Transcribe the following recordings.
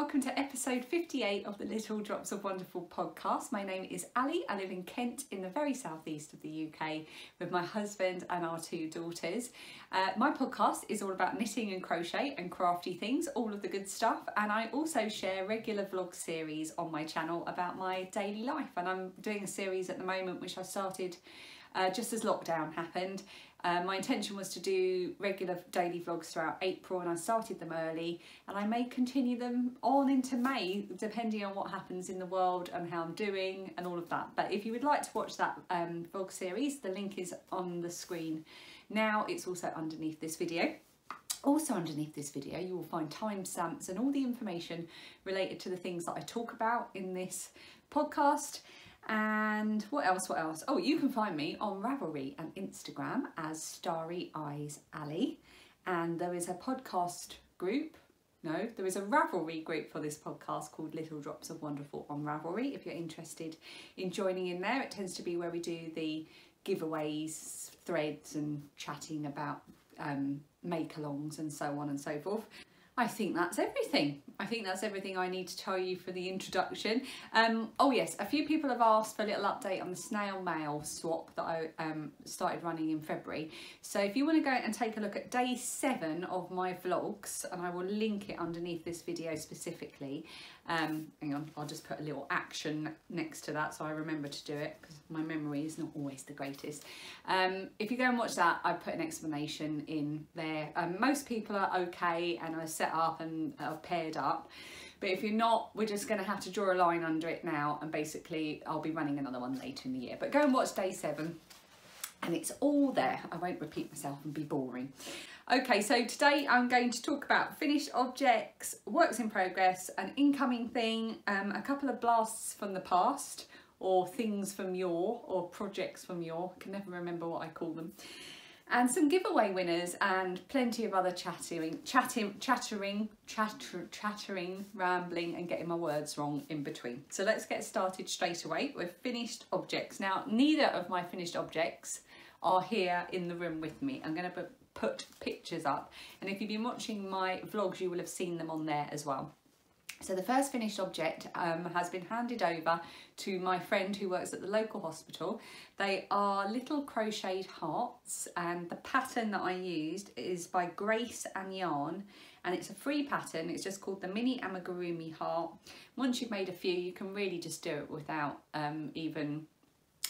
welcome to episode 58 of the Little Drops of Wonderful podcast. My name is Ali. I live in Kent in the very southeast of the UK with my husband and our two daughters. Uh, my podcast is all about knitting and crochet and crafty things, all of the good stuff. And I also share regular vlog series on my channel about my daily life. And I'm doing a series at the moment which I started uh, just as lockdown happened. Uh, my intention was to do regular daily vlogs throughout April and I started them early and I may continue them on into May depending on what happens in the world and how I'm doing and all of that. But if you would like to watch that um, vlog series, the link is on the screen. Now it's also underneath this video. Also underneath this video you will find timestamps and all the information related to the things that I talk about in this podcast and what else, what else? Oh, you can find me on Ravelry and Instagram as Starry Eyes Ali. And there is a podcast group, no, there is a Ravelry group for this podcast called Little Drops of Wonderful on Ravelry. If you're interested in joining in there, it tends to be where we do the giveaways, threads and chatting about um, make-alongs and so on and so forth. I think that's everything. I think that's everything I need to tell you for the introduction. Um, oh yes, a few people have asked for a little update on the snail mail swap that I um, started running in February. So if you want to go and take a look at day seven of my vlogs, and I will link it underneath this video specifically, um, hang on, I'll just put a little action next to that so I remember to do it because my memory is not always the greatest. Um, if you go and watch that, I put an explanation in there. Um, most people are okay and I set up and are paired up. But if you're not, we're just going to have to draw a line under it now and basically I'll be running another one later in the year. But go and watch day seven and it's all there. I won't repeat myself and be boring. Okay, so today I'm going to talk about finished objects, works in progress, an incoming thing, um, a couple of blasts from the past, or things from yore, or projects from yore, I can never remember what I call them, and some giveaway winners and plenty of other chattering, chatting, chattering, chatter, chattering, rambling and getting my words wrong in between. So let's get started straight away with finished objects. Now, neither of my finished objects are here in the room with me. I'm going to put pictures up. And if you've been watching my vlogs, you will have seen them on there as well. So the first finished object um, has been handed over to my friend who works at the local hospital. They are little crocheted hearts and the pattern that I used is by Grace and Yarn and it's a free pattern. It's just called the Mini Amigurumi Heart. Once you've made a few, you can really just do it without um, even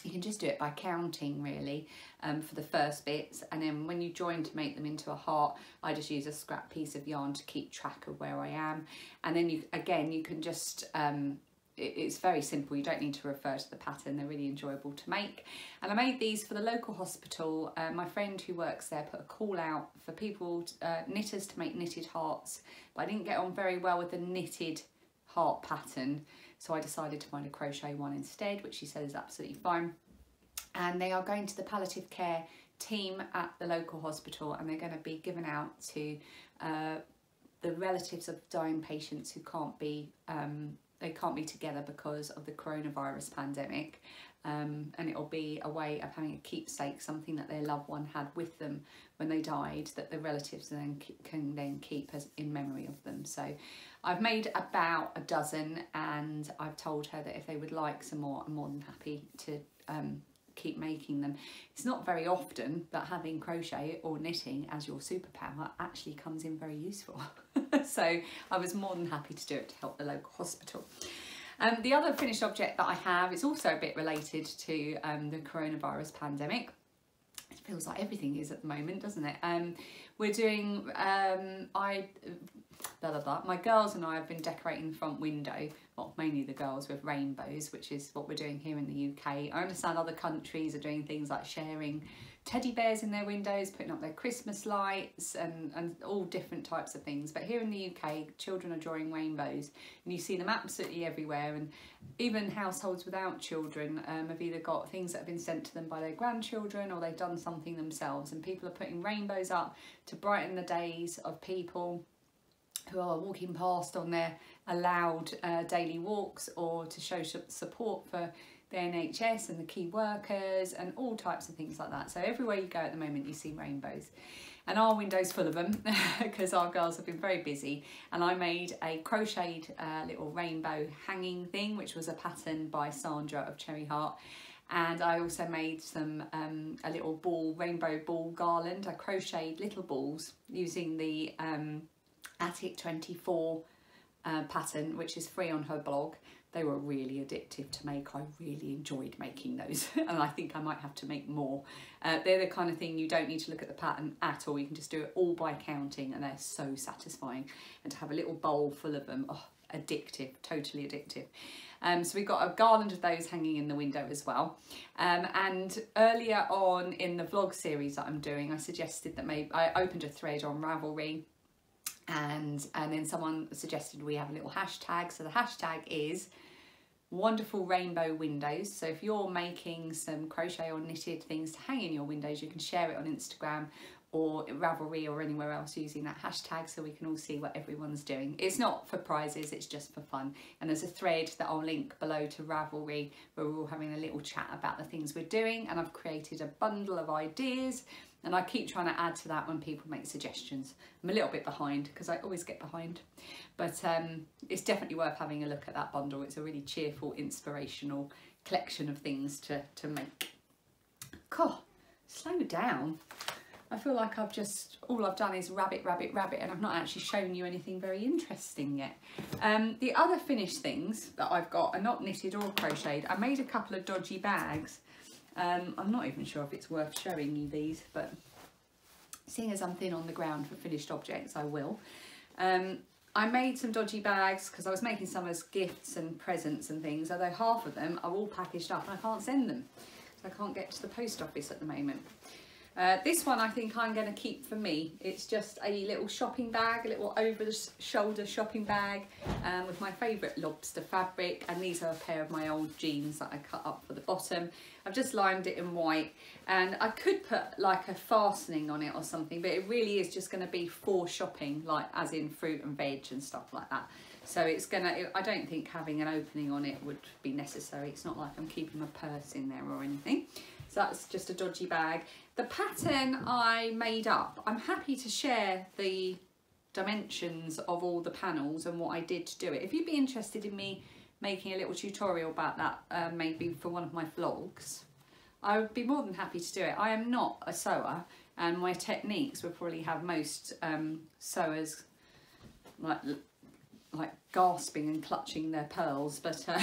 you can just do it by counting really um, for the first bits. And then when you join to make them into a heart I just use a scrap piece of yarn to keep track of where I am. And then you again you can just um, it, it's very simple. You don't need to refer to the pattern. They're really enjoyable to make. And I made these for the local hospital. Uh, my friend who works there put a call out for people uh, knitters to make knitted hearts but I didn't get on very well with the knitted heart pattern so I decided to find a crochet one instead, which she said is absolutely fine. And they are going to the palliative care team at the local hospital and they're going to be given out to uh, the relatives of dying patients who can't be um, they can't be together because of the coronavirus pandemic um, and it'll be a way of having a keepsake, something that their loved one had with them when they died that the relatives then can then keep as in memory of them. So I've made about a dozen and I've told her that if they would like some more, I'm more than happy to um, keep making them. It's not very often that having crochet or knitting as your superpower actually comes in very useful. so I was more than happy to do it to help the local hospital. Um, the other finished object that I have is also a bit related to um, the coronavirus pandemic. It feels like everything is at the moment, doesn't it? Um, we're doing, um, I, blah, blah, blah. My girls and I have been decorating the front window, well, mainly the girls with rainbows, which is what we're doing here in the UK. I understand other countries are doing things like sharing teddy bears in their windows, putting up their Christmas lights and, and all different types of things. But here in the UK, children are drawing rainbows and you see them absolutely everywhere. And even households without children um, have either got things that have been sent to them by their grandchildren or they've done something themselves. And people are putting rainbows up to brighten the days of people who are walking past on their allowed uh, daily walks or to show support for the NHS and the key workers and all types of things like that. So everywhere you go at the moment you see rainbows. And our window's full of them because our girls have been very busy. And I made a crocheted uh, little rainbow hanging thing, which was a pattern by Sandra of Cherry Heart. And I also made some um, a little ball, rainbow ball garland. I crocheted little balls using the um, Attic 24 uh, pattern, which is free on her blog. They were really addictive to make. I really enjoyed making those and I think I might have to make more. Uh, they're the kind of thing you don't need to look at the pattern at all. You can just do it all by counting and they're so satisfying. And to have a little bowl full of them, oh, addictive, totally addictive. Um, so we've got a garland of those hanging in the window as well. Um, and earlier on in the vlog series that I'm doing, I suggested that maybe I opened a thread on Ravelry and and then someone suggested we have a little hashtag so the hashtag is wonderful rainbow windows so if you're making some crochet or knitted things to hang in your windows you can share it on instagram or Ravelry or anywhere else using that hashtag so we can all see what everyone's doing. It's not for prizes, it's just for fun. And there's a thread that I'll link below to Ravelry where we're all having a little chat about the things we're doing and I've created a bundle of ideas and I keep trying to add to that when people make suggestions. I'm a little bit behind because I always get behind, but um, it's definitely worth having a look at that bundle. It's a really cheerful, inspirational collection of things to, to make. God, slow down. I feel like I've just, all I've done is rabbit, rabbit, rabbit, and I've not actually shown you anything very interesting yet. Um, the other finished things that I've got are not knitted or crocheted. I made a couple of dodgy bags um, I'm not even sure if it's worth showing you these, but seeing as I'm thin on the ground for finished objects, I will. Um, I made some dodgy bags because I was making some as gifts and presents and things, although half of them are all packaged up and I can't send them. So I can't get to the post office at the moment. Uh, this one I think I'm going to keep for me. It's just a little shopping bag, a little over the shoulder shopping bag um, with my favourite lobster fabric and these are a pair of my old jeans that I cut up for the bottom. I've just lined it in white and I could put like a fastening on it or something but it really is just going to be for shopping like as in fruit and veg and stuff like that. So it's gonna, I don't think having an opening on it would be necessary. It's not like I'm keeping my purse in there or anything. So that's just a dodgy bag. The pattern I made up, I'm happy to share the dimensions of all the panels and what I did to do it. If you'd be interested in me making a little tutorial about that, uh, maybe for one of my vlogs, I would be more than happy to do it. I am not a sewer and my techniques would probably have most um, sewers like like gasping and clutching their pearls but uh,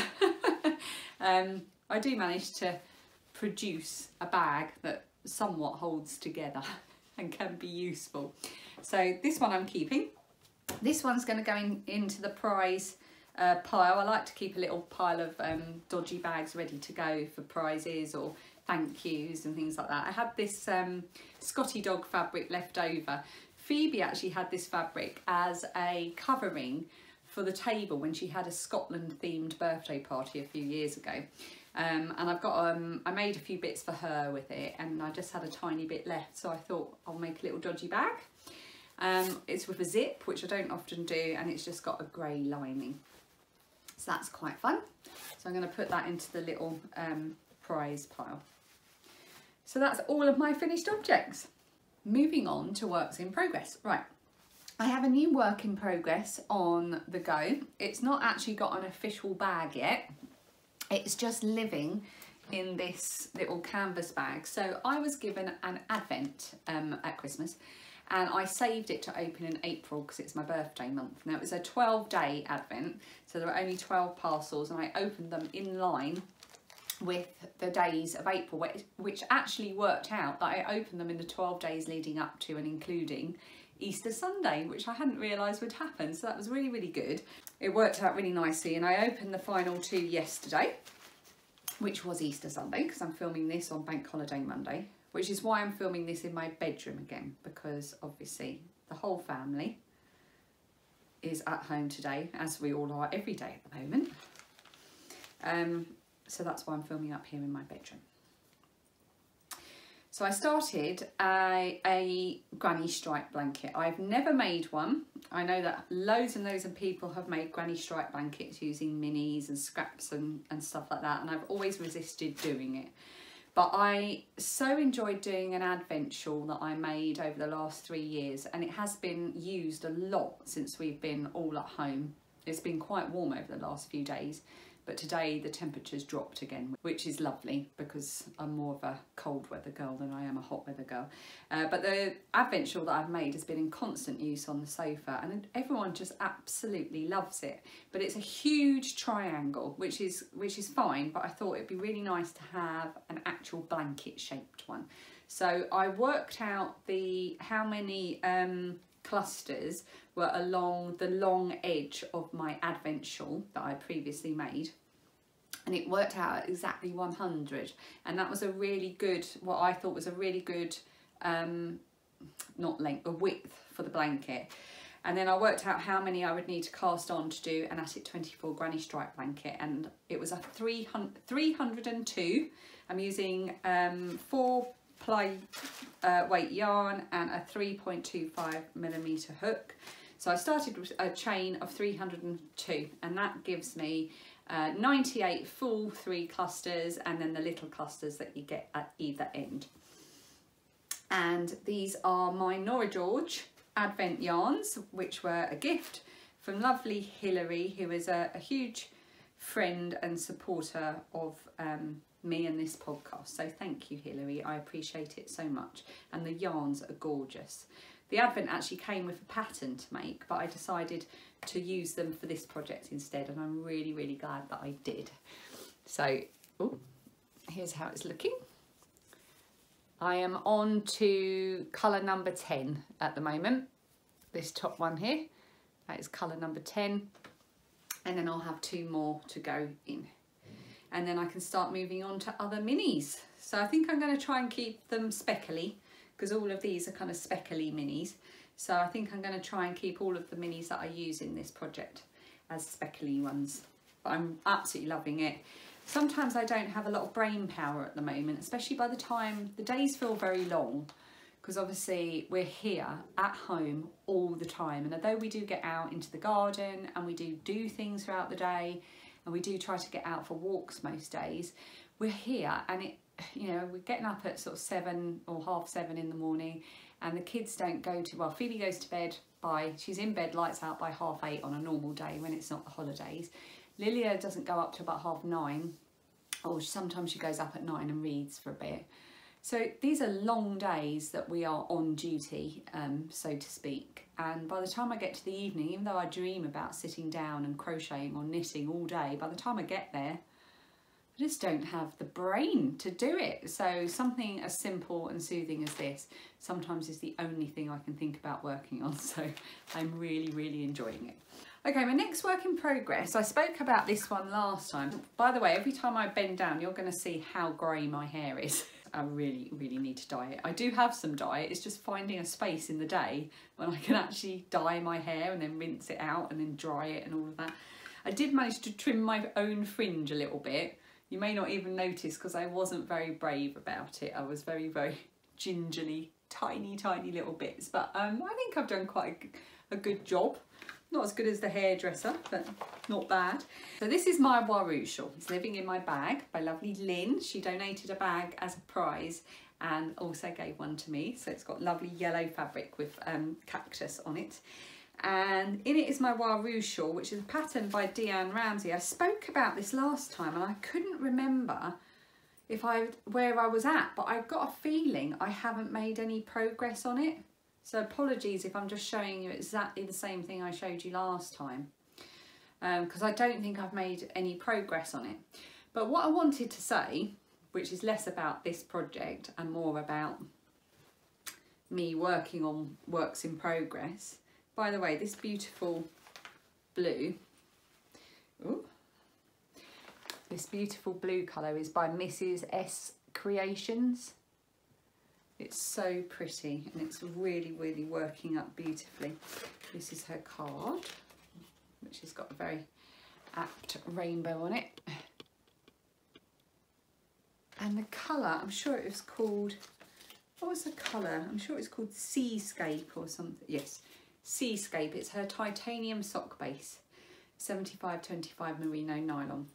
um, I do manage to produce a bag that somewhat holds together and can be useful. So this one I'm keeping. This one's going to go in, into the prize uh, pile. I like to keep a little pile of um, dodgy bags ready to go for prizes or thank yous and things like that. I had this um, Scotty dog fabric left over. Phoebe actually had this fabric as a covering for the table when she had a Scotland themed birthday party a few years ago. Um, and I've got, um, I made a few bits for her with it and I just had a tiny bit left. So I thought I'll make a little dodgy bag. Um, it's with a zip, which I don't often do, and it's just got a grey lining. So that's quite fun. So I'm going to put that into the little um, prize pile. So that's all of my finished objects. Moving on to works in progress. Right, I have a new work in progress on the go. It's not actually got an official bag yet. It's just living in this little canvas bag. So I was given an advent um, at Christmas and I saved it to open in April because it's my birthday month. Now it was a 12 day advent, so there were only 12 parcels and I opened them in line with the days of April, which actually worked out that I opened them in the 12 days leading up to and including Easter Sunday, which I hadn't realised would happen. So that was really, really good. It worked out really nicely and I opened the final two yesterday, which was Easter Sunday because I'm filming this on Bank Holiday Monday, which is why I'm filming this in my bedroom again because obviously the whole family is at home today, as we all are every day at the moment. Um, so that's why I'm filming up here in my bedroom. So I started a, a granny stripe blanket. I've never made one. I know that loads and loads of people have made granny stripe blankets using minis and scraps and, and stuff like that and I've always resisted doing it. But I so enjoyed doing an advent shawl that I made over the last three years and it has been used a lot since we've been all at home. It's been quite warm over the last few days but today the temperature's dropped again, which is lovely because I'm more of a cold weather girl than I am a hot weather girl. Uh, but the advent shawl that I've made has been in constant use on the sofa and everyone just absolutely loves it. But it's a huge triangle, which is, which is fine, but I thought it'd be really nice to have an actual blanket shaped one. So I worked out the how many um, clusters were along the long edge of my advent shawl that I previously made. And it worked out exactly 100 and that was a really good what I thought was a really good um, not length a width for the blanket. And then I worked out how many I would need to cast on to do an Attic 24 granny stripe blanket. And it was a 300, 302 I'm using um, four ply uh, weight yarn and a 3.25 millimeter hook. So I started with a chain of 302 and that gives me uh, 98 full three clusters and then the little clusters that you get at either end. And these are my Nora George Advent yarns, which were a gift from lovely Hilary, who is a, a huge friend and supporter of um, me and this podcast. So thank you, Hilary. I appreciate it so much. And the yarns are gorgeous. The Advent actually came with a pattern to make, but I decided to use them for this project instead. And I'm really, really glad that I did. So, ooh, here's how it's looking. I am on to colour number 10 at the moment. This top one here, that is colour number 10. And then I'll have two more to go in and then I can start moving on to other minis. So I think I'm going to try and keep them speckly because all of these are kind of speckly minis. So I think I'm going to try and keep all of the minis that I use in this project as speckly ones. But I'm absolutely loving it. Sometimes I don't have a lot of brain power at the moment, especially by the time the days feel very long because obviously we're here at home all the time and although we do get out into the garden and we do do things throughout the day and we do try to get out for walks most days, we're here and it, you know, we're getting up at sort of seven or half seven in the morning and the kids don't go to, well, Phoebe goes to bed by, she's in bed, lights out by half eight on a normal day when it's not the holidays. Lilia doesn't go up to about half nine or sometimes she goes up at nine and reads for a bit. So these are long days that we are on duty, um, so to speak. And by the time I get to the evening, even though I dream about sitting down and crocheting or knitting all day, by the time I get there, I just don't have the brain to do it. So something as simple and soothing as this sometimes is the only thing I can think about working on. So I'm really, really enjoying it. Okay, my next work in progress, I spoke about this one last time. By the way, every time I bend down, you're gonna see how grey my hair is. I really, really need to dye it. I do have some dye, it's just finding a space in the day when I can actually dye my hair and then rinse it out and then dry it and all of that. I did manage to trim my own fringe a little bit. You may not even notice because I wasn't very brave about it. I was very, very gingerly, tiny, tiny little bits. But um, I think I've done quite a, a good job. Not as good as the hairdresser, but not bad. So this is my Waroo shawl. It's living in my bag by lovely Lynn. She donated a bag as a prize and also gave one to me. So it's got lovely yellow fabric with um, cactus on it. And in it is my Waroo shawl, which is a pattern by Deanne Ramsey. I spoke about this last time and I couldn't remember if I where I was at, but I've got a feeling I haven't made any progress on it. So apologies if I'm just showing you exactly the same thing I showed you last time because um, I don't think I've made any progress on it. But what I wanted to say, which is less about this project and more about me working on works in progress. By the way, this beautiful blue, ooh, this beautiful blue colour is by Mrs S Creations. It's so pretty and it's really, really working up beautifully. This is her card, which has got a very apt rainbow on it. And the colour, I'm sure it was called what was the colour? I'm sure it's called Seascape or something. Yes, Seascape. It's her titanium sock base, 7525 merino nylon.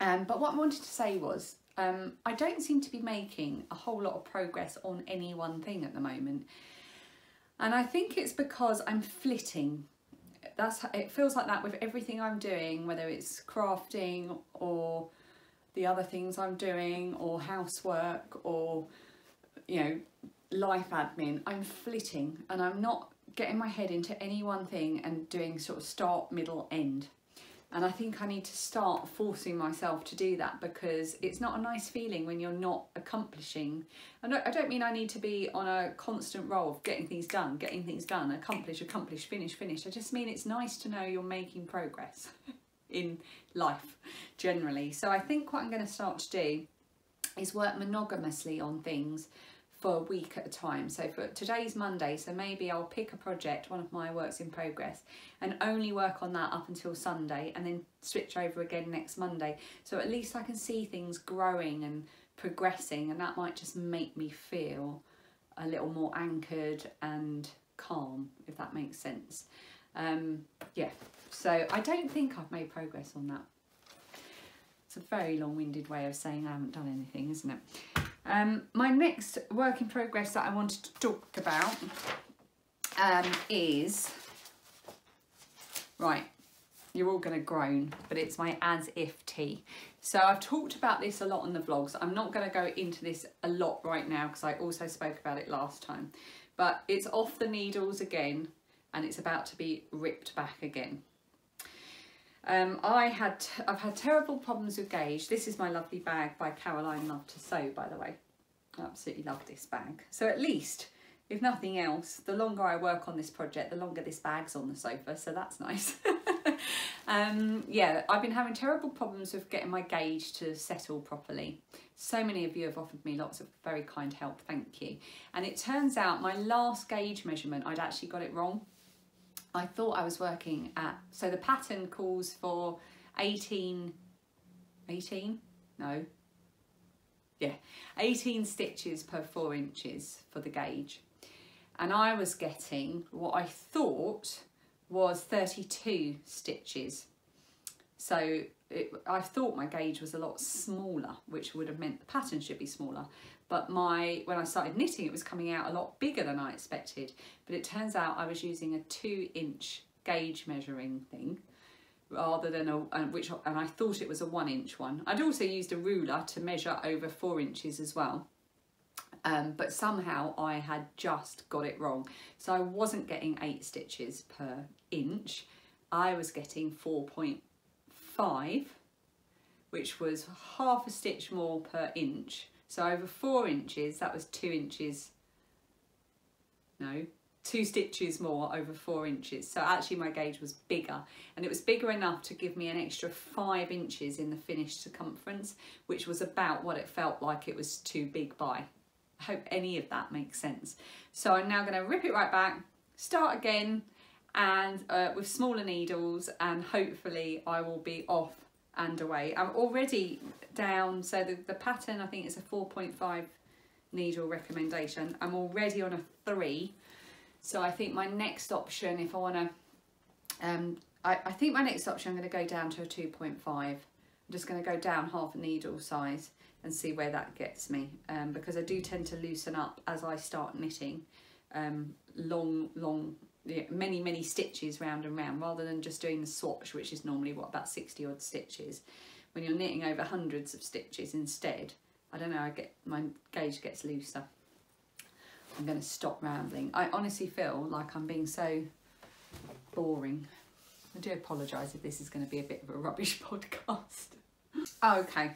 Um, but what I wanted to say was, um, I don't seem to be making a whole lot of progress on any one thing at the moment. And I think it's because I'm flitting. That's It feels like that with everything I'm doing, whether it's crafting or the other things I'm doing or housework or, you know, life admin. I'm flitting and I'm not getting my head into any one thing and doing sort of start, middle, end. And I think I need to start forcing myself to do that because it's not a nice feeling when you're not accomplishing. I don't, I don't mean I need to be on a constant roll of getting things done, getting things done, accomplish, accomplish, finish, finish. I just mean it's nice to know you're making progress in life generally. So I think what I'm going to start to do is work monogamously on things for a week at a time. So for today's Monday, so maybe I'll pick a project, one of my works in progress, and only work on that up until Sunday and then switch over again next Monday. So at least I can see things growing and progressing and that might just make me feel a little more anchored and calm, if that makes sense. Um, yeah, so I don't think I've made progress on that. It's a very long-winded way of saying I haven't done anything, isn't it? Um, my next work in progress that I wanted to talk about um, is, right, you're all going to groan, but it's my as if tea. So I've talked about this a lot on the vlogs. I'm not going to go into this a lot right now because I also spoke about it last time. But it's off the needles again and it's about to be ripped back again. Um, I had, I've had terrible problems with gauge. This is my lovely bag by Caroline Love to Sew, by the way. I absolutely love this bag. So at least, if nothing else, the longer I work on this project, the longer this bag's on the sofa, so that's nice. um, yeah, I've been having terrible problems with getting my gauge to settle properly. So many of you have offered me lots of very kind help, thank you. And it turns out my last gauge measurement, I'd actually got it wrong. I thought I was working at, so the pattern calls for 18, 18? No. Yeah, 18 stitches per four inches for the gauge. And I was getting what I thought was 32 stitches. So it, I thought my gauge was a lot smaller, which would have meant the pattern should be smaller but my when I started knitting it was coming out a lot bigger than I expected. But it turns out I was using a two inch gauge measuring thing rather than a which and I thought it was a one inch one. I'd also used a ruler to measure over four inches as well. Um, but somehow I had just got it wrong. So I wasn't getting eight stitches per inch. I was getting 4.5 which was half a stitch more per inch so over four inches, that was two inches, no, two stitches more over four inches. So actually my gauge was bigger and it was bigger enough to give me an extra five inches in the finished circumference, which was about what it felt like it was too big by. I hope any of that makes sense. So I'm now gonna rip it right back, start again, and uh, with smaller needles and hopefully I will be off and away. I'm already down, so the, the pattern I think is a 4.5 needle recommendation. I'm already on a three. So I think my next option, if I want to, um, I, I think my next option I'm going to go down to a 2.5. I'm just going to go down half a needle size and see where that gets me um, because I do tend to loosen up as I start knitting um, long, long many, many stitches round and round rather than just doing the swatch, which is normally, what, about 60 odd stitches. When you're knitting over hundreds of stitches instead, I don't know, I get my gauge gets looser. I'm going to stop rambling. I honestly feel like I'm being so boring. I do apologise if this is going to be a bit of a rubbish podcast. okay,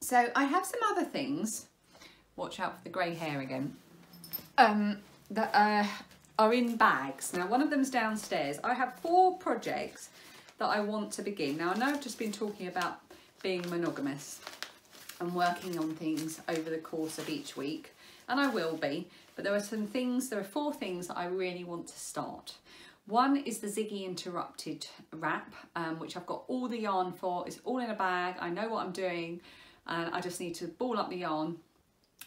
so I have some other things. Watch out for the grey hair again. Um, that uh, are in bags. Now one of them's downstairs. I have four projects that I want to begin. Now I know I've just been talking about being monogamous and working on things over the course of each week and I will be but there are some things there are four things that I really want to start one is the Ziggy Interrupted wrap um, which I've got all the yarn for it's all in a bag I know what I'm doing and I just need to ball up the yarn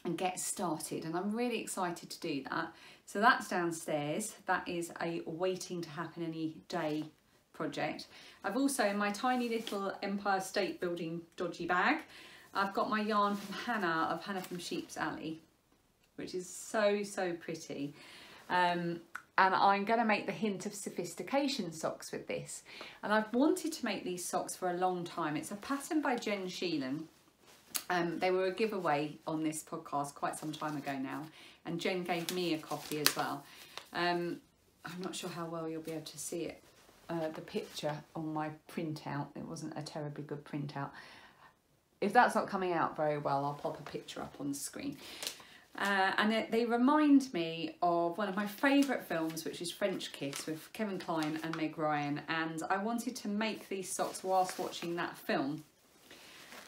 and get started and I'm really excited to do that. So that's downstairs. That is a waiting to happen any day project. I've also, in my tiny little Empire State Building dodgy bag, I've got my yarn from Hannah of Hannah from Sheep's Alley, which is so, so pretty. Um, and I'm going to make the hint of sophistication socks with this. And I've wanted to make these socks for a long time. It's a pattern by Jen Sheelan. Um, they were a giveaway on this podcast quite some time ago now. And Jen gave me a copy as well. Um, I'm not sure how well you'll be able to see it. Uh, the picture on my printout. It wasn't a terribly good printout. If that's not coming out very well, I'll pop a picture up on the screen. Uh, and it, they remind me of one of my favourite films, which is French Kiss with Kevin Kline and Meg Ryan. And I wanted to make these socks whilst watching that film,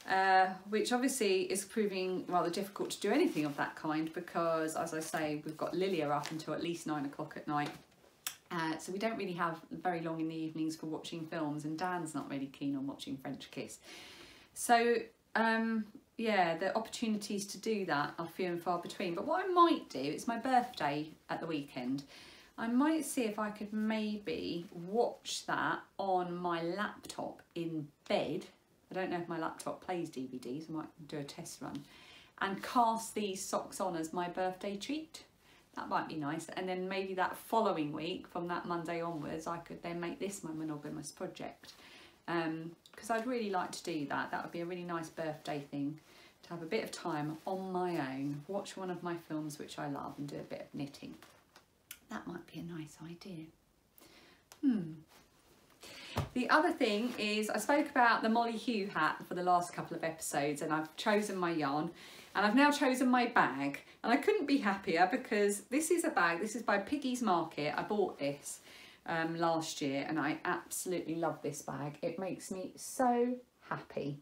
uh, which obviously is proving rather difficult to do anything of that kind because, as I say, we've got Lilia up until at least nine o'clock at night. Uh, so we don't really have very long in the evenings for watching films and Dan's not really keen on watching French Kiss. So um, yeah, the opportunities to do that are few and far between. But what I might do, it's my birthday at the weekend, I might see if I could maybe watch that on my laptop in bed. I don't know if my laptop plays DVDs, I might do a test run. And cast these socks on as my birthday treat. That might be nice. And then maybe that following week, from that Monday onwards, I could then make this my monogamous project because um, I'd really like to do that. That would be a really nice birthday thing to have a bit of time on my own, watch one of my films which I love and do a bit of knitting. That might be a nice idea. Hmm. The other thing is I spoke about the Molly Hugh hat for the last couple of episodes and I've chosen my yarn and I've now chosen my bag and I couldn't be happier because this is a bag, this is by Piggy's Market. I bought this um, last year and I absolutely love this bag. It makes me so happy.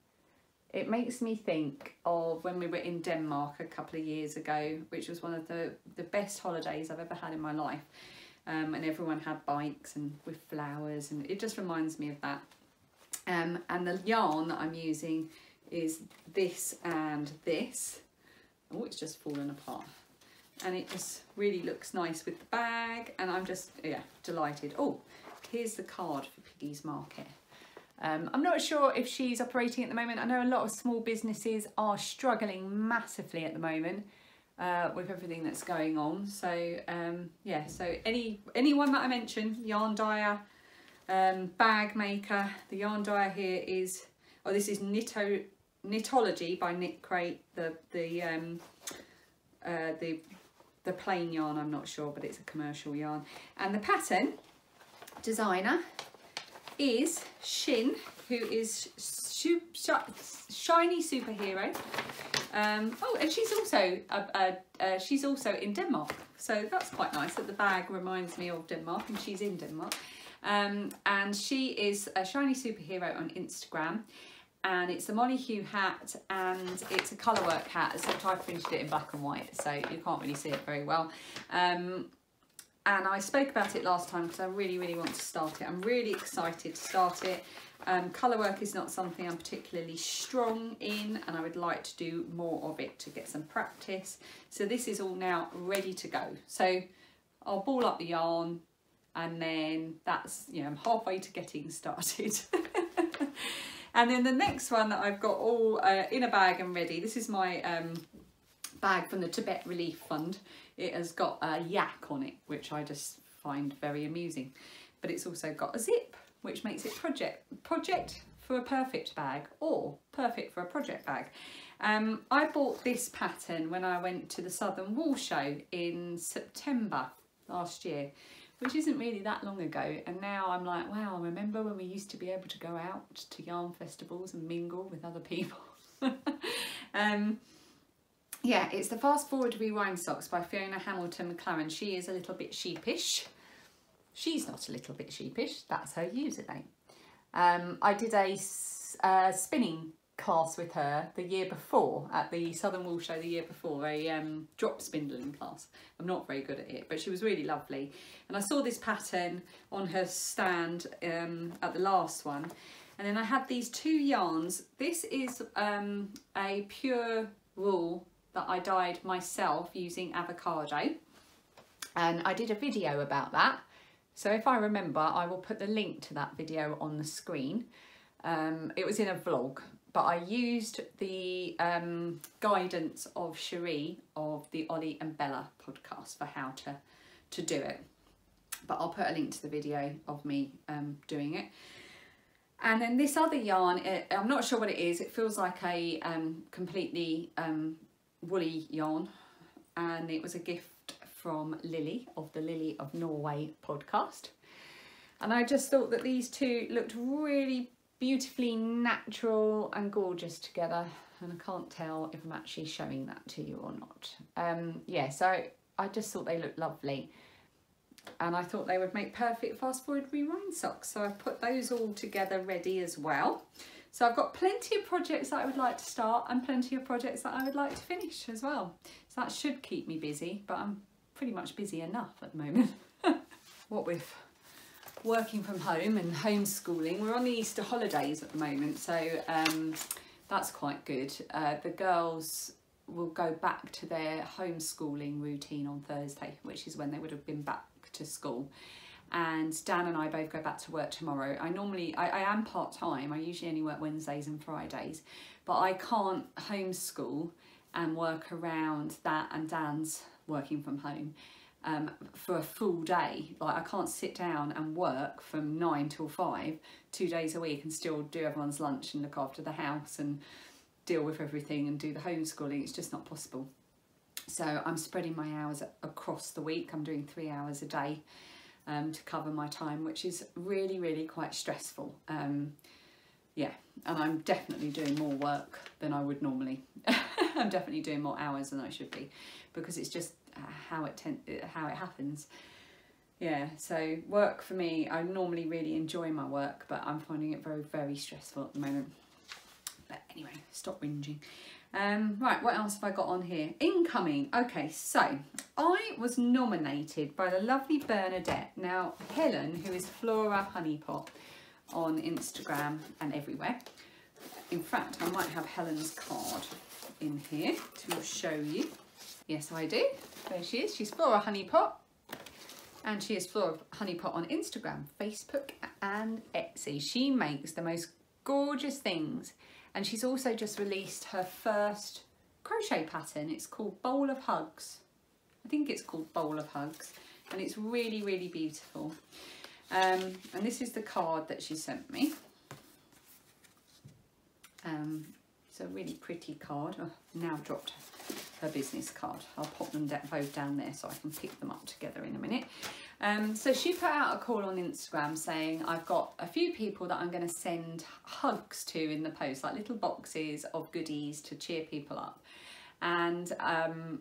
It makes me think of when we were in Denmark a couple of years ago, which was one of the, the best holidays I've ever had in my life. Um, and everyone had bikes and with flowers and it just reminds me of that. Um, and the yarn that I'm using is this and this. Oh, it's just fallen apart. And it just really looks nice with the bag and I'm just yeah delighted. Oh here's the card for Piggy's Market. Um, I'm not sure if she's operating at the moment. I know a lot of small businesses are struggling massively at the moment uh, with everything that's going on so um, yeah so any anyone that I mentioned yarn dyer um, bag maker the yarn dyer here is oh this is Knito Knitology by Knit Crate the the um, uh, the the plain yarn, I'm not sure, but it's a commercial yarn. And the pattern designer is Shin, who is shiny superhero. Um, oh, and she's also uh, she's also in Denmark, so that's quite nice. That the bag reminds me of Denmark, and she's in Denmark. Um, and she is a shiny superhero on Instagram and it's a Molly Hugh hat and it's a colourwork hat except I finished it in black and white so you can't really see it very well um, and I spoke about it last time because I really really want to start it. I'm really excited to start it. Um, colourwork is not something I'm particularly strong in and I would like to do more of it to get some practice. So this is all now ready to go. So I'll ball up the yarn and then that's you know I'm halfway to getting started. And then the next one that I've got all uh, in a bag and ready, this is my um, bag from the Tibet Relief Fund. It has got a yak on it, which I just find very amusing. But it's also got a zip, which makes it project, project for a perfect bag or perfect for a project bag. Um, I bought this pattern when I went to the Southern Wool Show in September last year which isn't really that long ago. And now I'm like, wow, remember when we used to be able to go out to yarn festivals and mingle with other people. um, yeah, it's the Fast Forward Rewind Socks by Fiona Hamilton McLaren. She is a little bit sheepish. She's not a little bit sheepish, that's her username. Um, I did a uh, spinning class with her the year before at the Southern Wool Show the year before, a um, drop spindling class. I'm not very good at it, but she was really lovely. And I saw this pattern on her stand um, at the last one. And then I had these two yarns. This is um, a pure wool that I dyed myself using avocado. And I did a video about that. So if I remember I will put the link to that video on the screen. Um, it was in a vlog but I used the um, guidance of Cherie of the Ollie and Bella podcast for how to to do it. But I'll put a link to the video of me um, doing it. And then this other yarn, it, I'm not sure what it is. It feels like a um, completely um, woolly yarn. And it was a gift from Lily of the Lily of Norway podcast. And I just thought that these two looked really beautifully natural and gorgeous together. And I can't tell if I'm actually showing that to you or not. Um, yeah, so I just thought they looked lovely and I thought they would make perfect fast forward rewind socks so I've put those all together ready as well so I've got plenty of projects that I would like to start and plenty of projects that I would like to finish as well. So that should keep me busy but I'm pretty much busy enough at the moment. What with working from home and homeschooling we're on the Easter holidays at the moment so um, that's quite good. Uh, the girls will go back to their homeschooling routine on Thursday which is when they would have been back to school and Dan and I both go back to work tomorrow. I normally, I, I am part-time, I usually only work Wednesdays and Fridays, but I can't homeschool and work around that and Dan's working from home um, for a full day. Like I can't sit down and work from nine till five, two days a week and still do everyone's lunch and look after the house and deal with everything and do the homeschooling. It's just not possible. So I'm spreading my hours across the week. I'm doing three hours a day um, to cover my time, which is really, really quite stressful. Um, yeah, and I'm definitely doing more work than I would normally. I'm definitely doing more hours than I should be because it's just how it how it happens. Yeah, so work for me, I normally really enjoy my work, but I'm finding it very, very stressful at the moment. But anyway, stop whinging. Um, right, what else have I got on here? Incoming. Okay, so I was nominated by the lovely Bernadette. Now, Helen, who is Flora Honeypot on Instagram and everywhere. In fact, I might have Helen's card in here to show you. Yes, I do. There she is. She's Flora Honeypot. And she is Flora Honeypot on Instagram, Facebook and Etsy. She makes the most gorgeous things and she's also just released her first crochet pattern. It's called Bowl of Hugs. I think it's called Bowl of Hugs. And it's really, really beautiful. Um, and this is the card that she sent me. Um, it's a really pretty card. Oh, now dropped her business card. I'll pop them both down there so I can pick them up together in a minute. Um, so she put out a call on Instagram saying, I've got a few people that I'm going to send hugs to in the post, like little boxes of goodies to cheer people up. And um,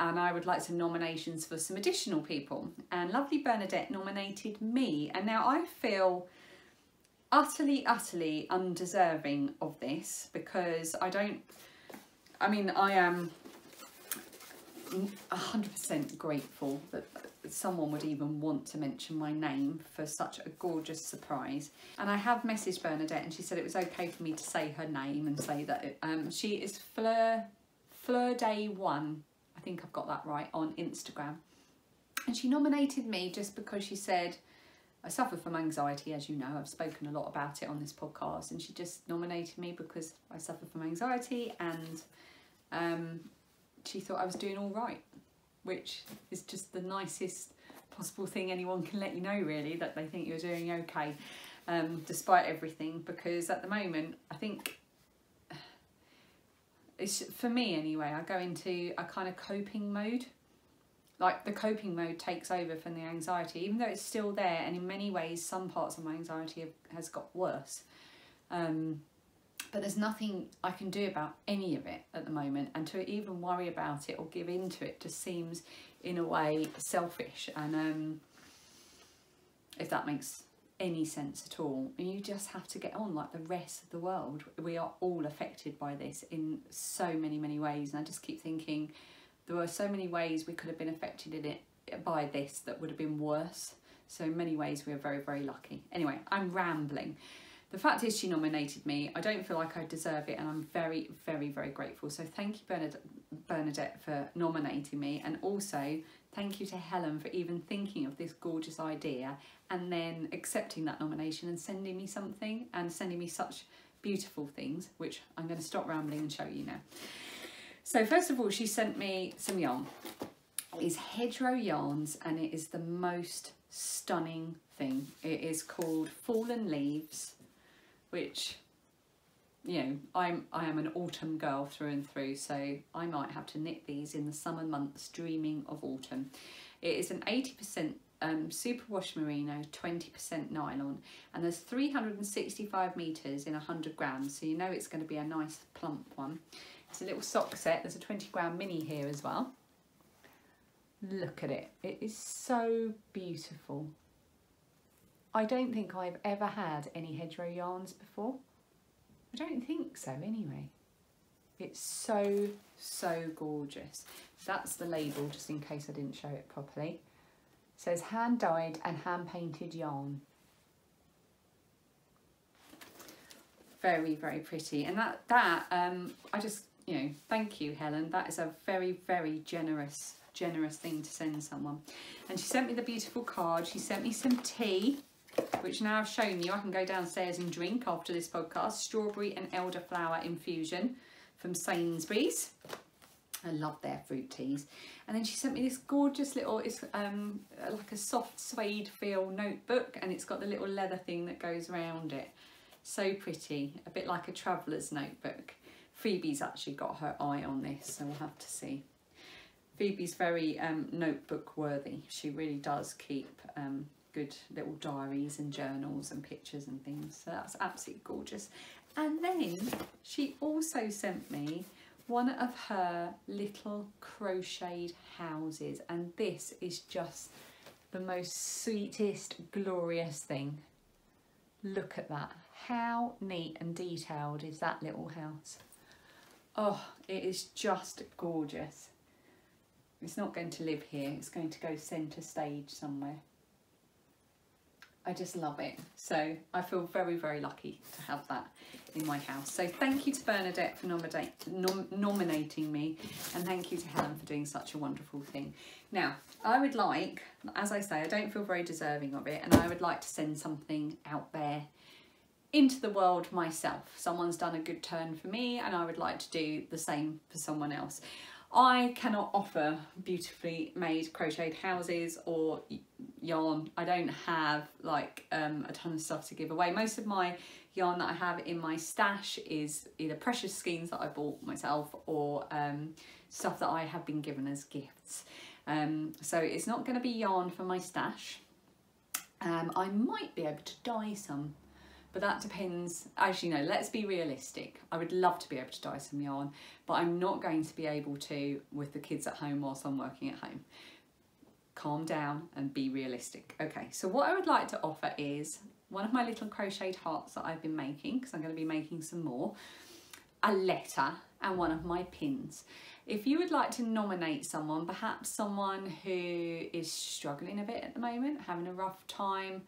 and I would like some nominations for some additional people. And lovely Bernadette nominated me. And now I feel utterly, utterly undeserving of this because I don't, I mean, I am 100% grateful that someone would even want to mention my name for such a gorgeous surprise. And I have messaged Bernadette and she said it was okay for me to say her name and say that it, um, she is Fleur, Fleur Day One. I think I've got that right on Instagram. And she nominated me just because she said, I suffer from anxiety, as you know. I've spoken a lot about it on this podcast, and she just nominated me because I suffer from anxiety, and um, she thought I was doing all right which is just the nicest possible thing anyone can let you know really that they think you're doing okay um, despite everything. Because at the moment I think it's for me anyway I go into a kind of coping mode. Like the coping mode takes over from the anxiety even though it's still there and in many ways some parts of my anxiety have, has got worse. Um, but there's nothing I can do about any of it at the moment. And to even worry about it or give into it just seems in a way selfish. And um, if that makes any sense at all. And you just have to get on like the rest of the world. We are all affected by this in so many many ways. And I just keep thinking there are so many ways we could have been affected in it by this that would have been worse. So in many ways we are very very lucky. Anyway I'm rambling the fact is she nominated me. I don't feel like I deserve it and I'm very, very, very grateful. So thank you, Bernadette, Bernadette for nominating me, and also thank you to Helen for even thinking of this gorgeous idea and then accepting that nomination and sending me something and sending me such beautiful things, which I'm going to stop rambling and show you now. So first of all, she sent me some yarn. It's hedgerow yarns and it is the most stunning thing. It is called Fallen Leaves, which you know, I'm I am an autumn girl through and through, so I might have to knit these in the summer months, dreaming of autumn. It is an 80% um, superwash merino, 20% nylon, and there's 365 metres in 100 grams, so you know it's going to be a nice plump one. It's a little sock set, there's a 20 gram mini here as well. Look at it, it is so beautiful. I don't think I've ever had any hedgerow yarns before. I don't think so anyway. It's so, so gorgeous. That's the label, just in case I didn't show it properly. It says hand dyed and hand painted yarn. Very, very pretty. And that, that um, I just, you know, thank you, Helen. That is a very, very generous, generous thing to send someone. And she sent me the beautiful card. She sent me some tea which now I've shown you I can go downstairs and drink after this podcast. Strawberry and elderflower infusion from Sainsbury's. I love their fruit teas. And then she sent me this gorgeous little, it's um, like a soft suede feel notebook and it's got the little leather thing that goes around it. So pretty, a bit like a traveller's notebook. Phoebe's actually got her eye on this, so we'll have to see. Phoebe's very um, notebook worthy. She really does keep um, good little diaries and journals and pictures and things. So that's absolutely gorgeous. And then she also sent me one of her little crocheted houses. And this is just the most sweetest, glorious thing. Look at that. How neat and detailed is that little house? Oh, it is just gorgeous. It's not going to live here. It's going to go centre stage somewhere. I just love it. So I feel very, very lucky to have that in my house. So thank you to Bernadette for nom nominating me and thank you to Helen for doing such a wonderful thing. Now, I would like, as I say, I don't feel very deserving of it and I would like to send something out there into the world myself. Someone's done a good turn for me and I would like to do the same for someone else. I cannot offer beautifully made crocheted houses or yarn. I don't have like um, a ton of stuff to give away. Most of my yarn that I have in my stash is either precious skeins that I bought myself or um, stuff that I have been given as gifts. Um, so it's not going to be yarn for my stash. Um, I might be able to dye some but that depends, actually no, let's be realistic. I would love to be able to dye some yarn, but I'm not going to be able to with the kids at home whilst I'm working at home. Calm down and be realistic. Okay, so what I would like to offer is one of my little crocheted hearts that I've been making, because I'm going to be making some more, a letter and one of my pins. If you would like to nominate someone, perhaps someone who is struggling a bit at the moment, having a rough time,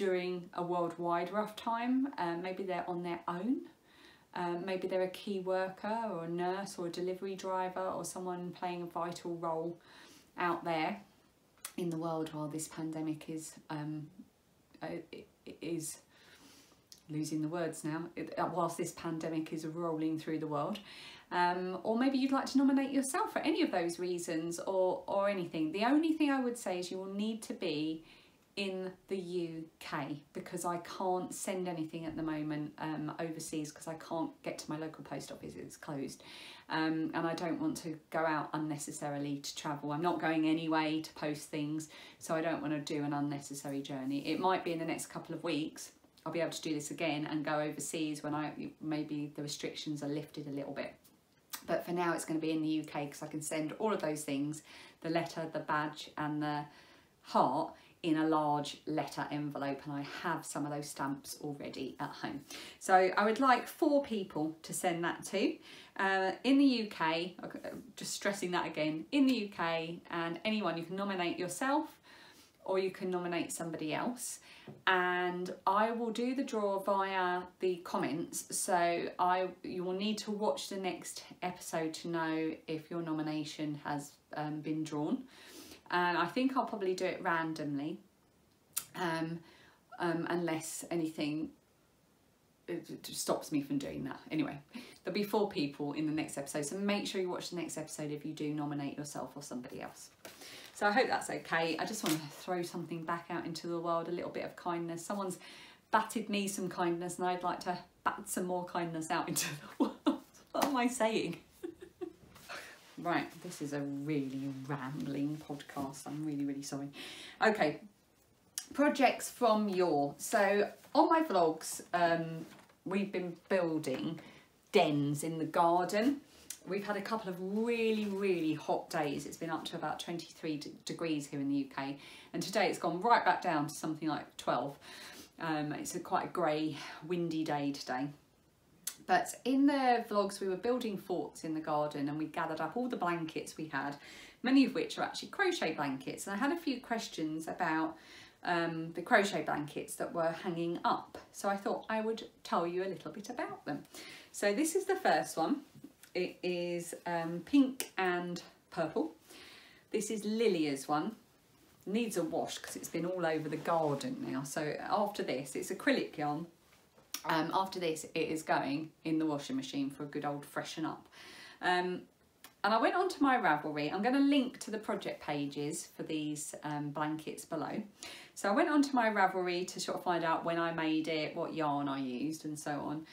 during a worldwide rough time. Um, maybe they're on their own. Um, maybe they're a key worker or a nurse or a delivery driver or someone playing a vital role out there in the world while this pandemic is um, uh, is losing the words now uh, whilst this pandemic is rolling through the world um, or maybe you'd like to nominate yourself for any of those reasons or or anything the only thing I would say is you will need to be in the UK because I can't send anything at the moment um, overseas because I can't get to my local post office, it's closed. Um, and I don't want to go out unnecessarily to travel. I'm not going anyway to post things, so I don't want to do an unnecessary journey. It might be in the next couple of weeks I'll be able to do this again and go overseas when I maybe the restrictions are lifted a little bit. But for now it's going to be in the UK because I can send all of those things, the letter, the badge and the heart in a large letter envelope and I have some of those stamps already at home. So I would like four people to send that to. Uh, in the UK, just stressing that again, in the UK and anyone you can nominate yourself or you can nominate somebody else and I will do the draw via the comments so I you will need to watch the next episode to know if your nomination has um, been drawn and I think I'll probably do it randomly um, um, unless anything stops me from doing that. Anyway, there'll be four people in the next episode, so make sure you watch the next episode if you do nominate yourself or somebody else. So I hope that's okay. I just want to throw something back out into the world, a little bit of kindness. Someone's batted me some kindness and I'd like to bat some more kindness out into the world. what am I saying? Right, this is a really rambling podcast. I'm really, really sorry. Okay, projects from yore. So on my vlogs, um, we've been building dens in the garden we've had a couple of really, really hot days. It's been up to about 23 degrees here in the UK. And today it's gone right back down to something like 12. Um, it's a quite a grey, windy day today. But in the vlogs, we were building forts in the garden and we gathered up all the blankets we had, many of which are actually crochet blankets. And I had a few questions about um, the crochet blankets that were hanging up. So I thought I would tell you a little bit about them. So this is the first one. It is um, pink and purple. This is Lilia's one. Needs a wash because it's been all over the garden now. So after this, it's acrylic yarn. Um, after this, it is going in the washing machine for a good old freshen up. Um, and I went onto my Ravelry. I'm going to link to the project pages for these um, blankets below. So I went onto my Ravelry to sort of find out when I made it, what yarn I used and so on.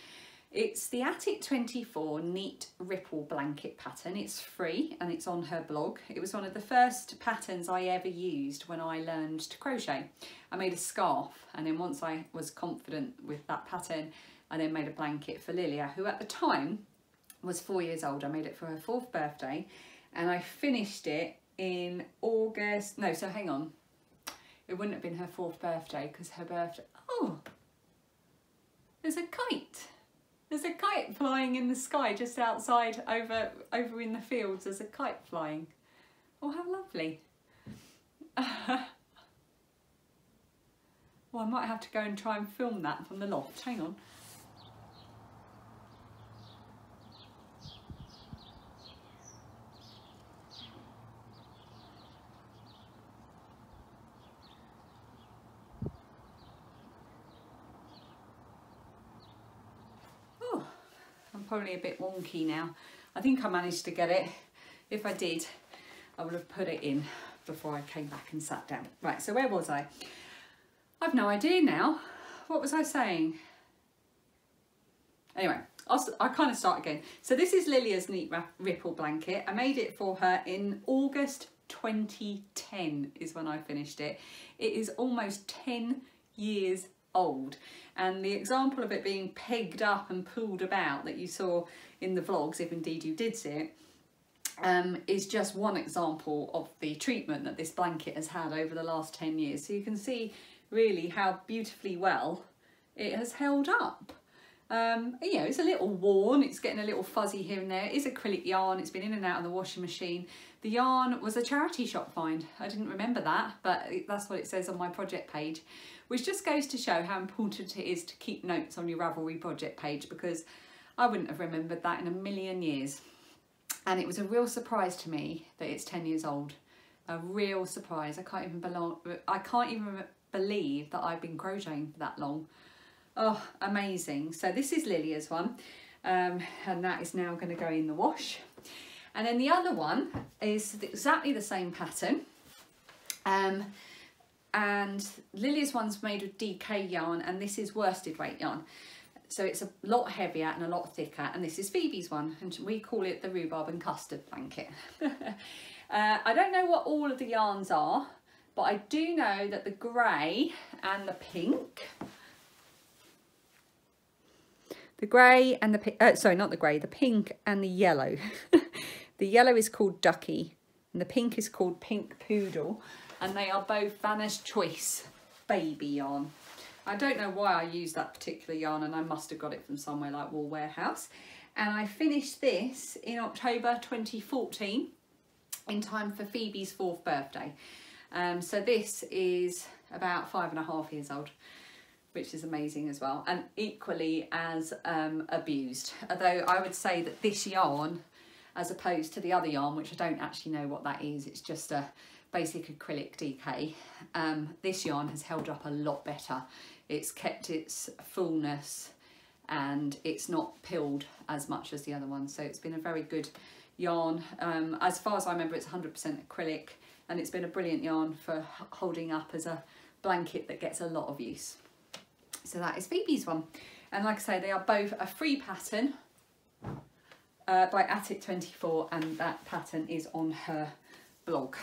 It's the Attic 24 Neat Ripple Blanket pattern. It's free and it's on her blog. It was one of the first patterns I ever used when I learned to crochet. I made a scarf and then once I was confident with that pattern, I then made a blanket for Lilia, who at the time was four years old. I made it for her fourth birthday and I finished it in August. No, so hang on. It wouldn't have been her fourth birthday because her birthday, oh, there's a kite. There's a kite flying in the sky just outside over over in the fields. There's a kite flying. Oh, how lovely. well, I might have to go and try and film that from the loft. Hang on. Probably a bit wonky now. I think I managed to get it. If I did, I would have put it in before I came back and sat down. Right, so where was I? I've no idea now. What was I saying? Anyway, I'll, I'll kind of start again. So this is Lilia's Neat Ripple Blanket. I made it for her in August 2010 is when I finished it. It is almost 10 years old. And the example of it being pegged up and pulled about that you saw in the vlogs, if indeed you did see it, um, is just one example of the treatment that this blanket has had over the last 10 years. So you can see really how beautifully well it has held up. Um, you know, it's a little worn, it's getting a little fuzzy here and there. It is acrylic yarn, it's been in and out of the washing machine. The yarn was a charity shop find. I didn't remember that, but that's what it says on my project page which just goes to show how important it is to keep notes on your Ravelry project page because I wouldn't have remembered that in a million years. And it was a real surprise to me that it's 10 years old. A real surprise. I can't even belong, I can't even believe that I've been crocheting for that long. Oh, amazing. So this is Lilia's one. Um, and that is now going to go in the wash. And then the other one is exactly the same pattern. Um, and Lilia's one's made of DK yarn and this is worsted weight yarn. So it's a lot heavier and a lot thicker and this is Phoebe's one and we call it the rhubarb and custard blanket. uh, I don't know what all of the yarns are but I do know that the grey and the pink the grey and the uh, sorry not the grey, the pink and the yellow. the yellow is called Ducky and the pink is called Pink Poodle and they are both Vanna's Choice baby yarn. I don't know why I used that particular yarn and I must have got it from somewhere like Wool Warehouse. And I finished this in October 2014 in time for Phoebe's fourth birthday. Um, so this is about five and a half years old which is amazing as well and equally as um, abused although I would say that this yarn as opposed to the other yarn which I don't actually know what that is it's just a basic acrylic DK um, this yarn has held up a lot better. It's kept its fullness and it's not pilled as much as the other one. So it's been a very good yarn. Um, as far as I remember it's 100% acrylic and it's been a brilliant yarn for holding up as a blanket that gets a lot of use. So that is Phoebe's one. And like I say, they are both a free pattern uh, by Attic24 and that pattern is on her blog.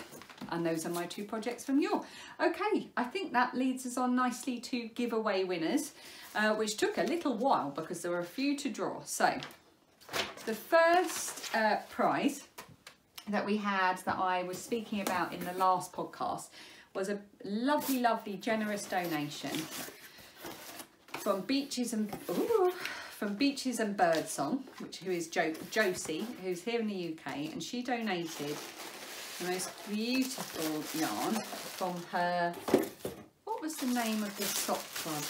And those are my two projects from you. Okay, I think that leads us on nicely to giveaway winners, uh, which took a little while because there were a few to draw. So the first uh, prize that we had that I was speaking about in the last podcast was a lovely, lovely, generous donation from Beaches and ooh, from Beaches and Birdsong, which who is jo Josie, who's here in the UK, and she donated the most beautiful yarn from her. What was the name of this sock club?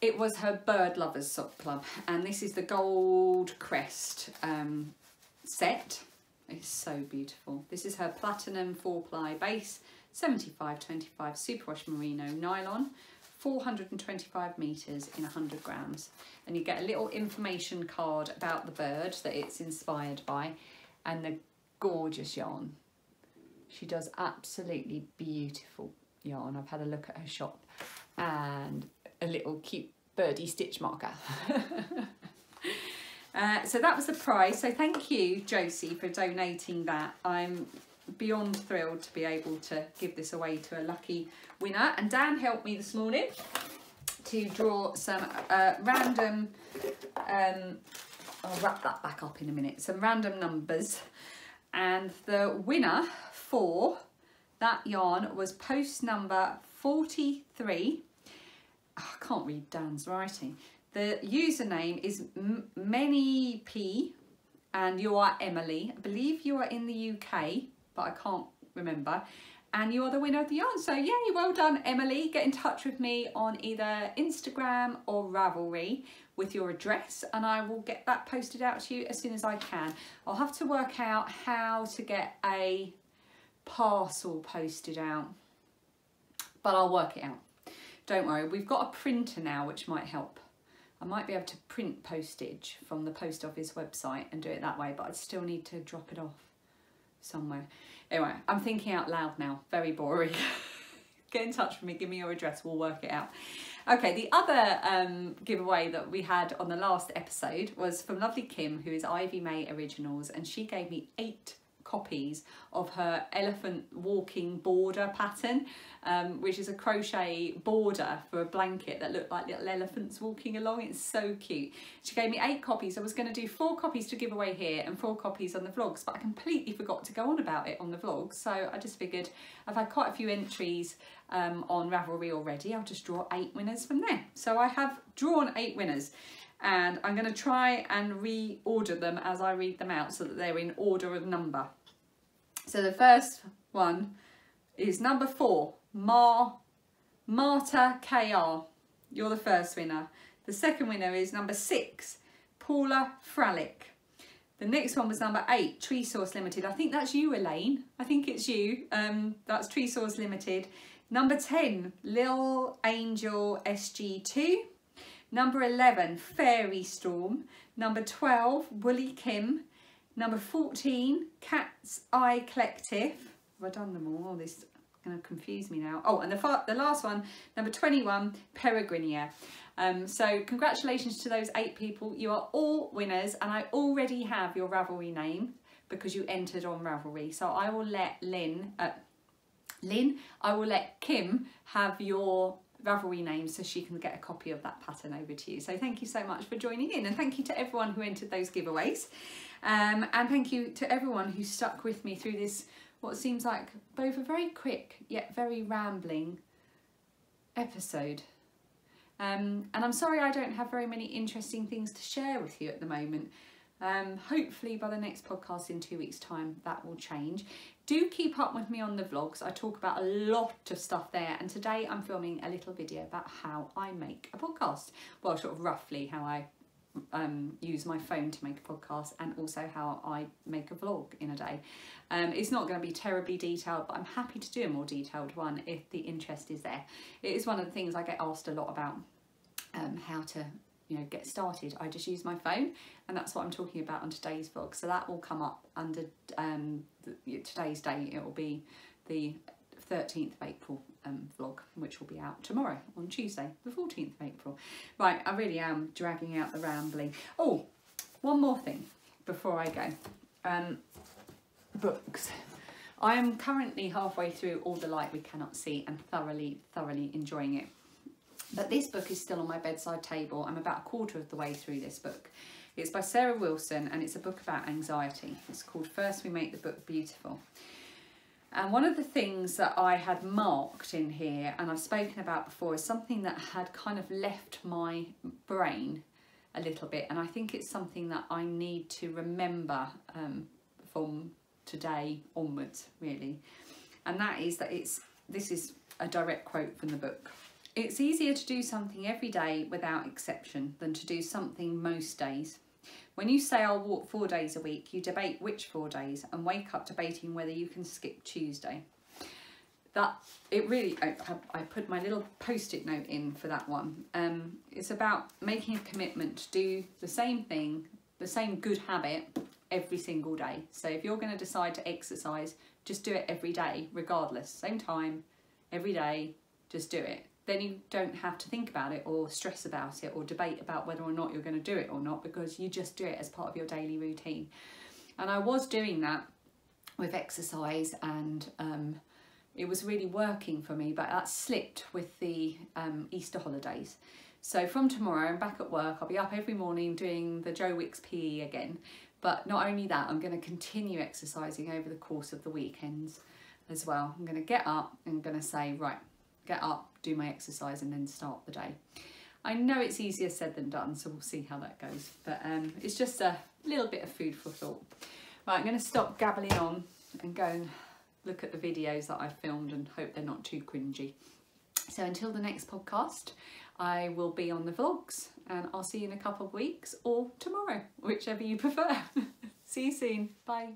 It was her Bird Lovers Sock Club, and this is the Gold Crest um, set. It's so beautiful. This is her Platinum 4-ply base, 75-25 superwash merino nylon 425 metres in 100 grams. And you get a little information card about the bird that it's inspired by and the gorgeous yarn. She does absolutely beautiful yarn. I've had a look at her shop and a little cute birdie stitch marker. uh, so that was the prize. So thank you, Josie, for donating that. I'm beyond thrilled to be able to give this away to a lucky winner. And Dan helped me this morning to draw some uh, random, um, I'll wrap that back up in a minute, some random numbers. And the winner for that yarn was post number 43. Oh, I can't read Dan's writing. The username is Many P and you are Emily. I believe you are in the UK but I can't remember. And you are the winner of the yarn. So yay, well done, Emily. Get in touch with me on either Instagram or Ravelry with your address and I will get that posted out to you as soon as I can. I'll have to work out how to get a parcel posted out, but I'll work it out. Don't worry, we've got a printer now which might help. I might be able to print postage from the post office website and do it that way, but I still need to drop it off somewhere. Anyway, I'm thinking out loud now. Very boring. Get in touch with me, give me your address, we'll work it out. Okay, the other um, giveaway that we had on the last episode was from Lovely Kim, who is Ivy May Originals, and she gave me eight copies of her elephant walking border pattern, um, which is a crochet border for a blanket that looked like little elephants walking along. It's so cute. She gave me eight copies. I was going to do four copies to give away here and four copies on the vlogs, but I completely forgot to go on about it on the vlogs. So I just figured I've had quite a few entries um, on Ravelry already. I'll just draw eight winners from there. So I have drawn eight winners and I'm going to try and reorder them as I read them out so that they're in order of number. So the first one is number four, Mar, Marta KR. You're the first winner. The second winner is number six, Paula Fralick. The next one was number eight, Tree Source Limited. I think that's you, Elaine. I think it's you. Um, that's Tree Source Limited. Number 10, Lil Angel SG2. Number 11, Fairy Storm. Number 12, Woolly Kim. Number 14, Cat's Eye Collective. Have I done them all? Oh, this is going to confuse me now. Oh, and the, the last one, number 21, Peregrinia. Um, so congratulations to those eight people. You are all winners and I already have your Ravelry name because you entered on Ravelry. So I will let Lynn, uh, Lynn, I will let Kim have your Ravelry name so she can get a copy of that pattern over to you. So thank you so much for joining in and thank you to everyone who entered those giveaways. Um, and thank you to everyone who stuck with me through this, what seems like both a very quick yet very rambling episode. Um, and I'm sorry I don't have very many interesting things to share with you at the moment. Um, hopefully by the next podcast in two weeks time that will change. do keep up with me on the vlogs. I talk about a lot of stuff there and today I'm filming a little video about how I make a podcast. Well, sort of roughly how I um, use my phone to make a podcast and also how I make a vlog in a day. Um, it's not going to be terribly detailed, but I'm happy to do a more detailed one if the interest is there. It is one of the things I get asked a lot about, um, how to you know get started. I just use my phone and that's what I'm talking about on today's vlog. So that will come up under um, the, today's date. It will be the 13th of April um, vlog, which will be out tomorrow on Tuesday, the 14th of April. Right, I really am dragging out the rambling. Oh, one more thing before I go. Um, books. I am currently halfway through All the Light We Cannot See and thoroughly, thoroughly enjoying it. But this book is still on my bedside table. I'm about a quarter of the way through this book. It's by Sarah Wilson and it's a book about anxiety. It's called First We Make the Book Beautiful. And one of the things that I had marked in here and I've spoken about before is something that had kind of left my brain a little bit. And I think it's something that I need to remember um, from today onwards, really. And that is that it's, this is a direct quote from the book. It's easier to do something every day without exception than to do something most days. When you say I'll walk four days a week, you debate which four days and wake up debating whether you can skip Tuesday. That it really, I, I put my little post-it note in for that one. Um, it's about making a commitment to do the same thing, the same good habit every single day. So if you're going to decide to exercise, just do it every day, regardless. Same time, every day, just do it then you don't have to think about it or stress about it or debate about whether or not you're going to do it or not because you just do it as part of your daily routine. And I was doing that with exercise and um, it was really working for me, but that slipped with the um, Easter holidays. So from tomorrow, I'm back at work. I'll be up every morning doing the Joe Wicks PE again. But not only that, I'm going to continue exercising over the course of the weekends as well. I'm going to get up and going to say, right, get up, do my exercise and then start the day. I know it's easier said than done, so we'll see how that goes. But um, it's just a little bit of food for thought. Right, I'm going to stop gabbling on and go and look at the videos that I've filmed and hope they're not too cringy. So until the next podcast, I will be on the vlogs and I'll see you in a couple of weeks or tomorrow, whichever you prefer. see you soon. Bye.